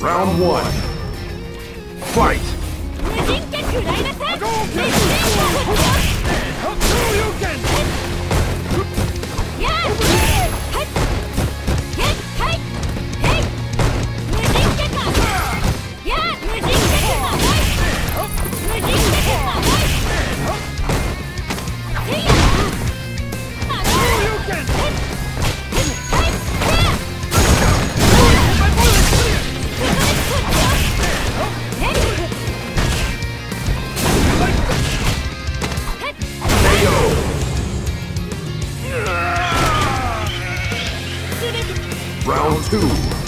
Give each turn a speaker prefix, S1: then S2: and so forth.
S1: Round one. Fight! Round two.